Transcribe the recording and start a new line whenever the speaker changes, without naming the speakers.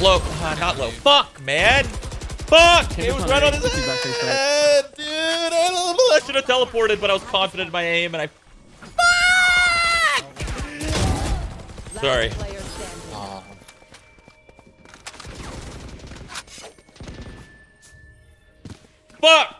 Low. Uh, not low. Fuck, man. Fuck! It was right on his head, dude. I, should have teleported, but I was confident in my aim, and I. Fuck! Sorry. Fuck!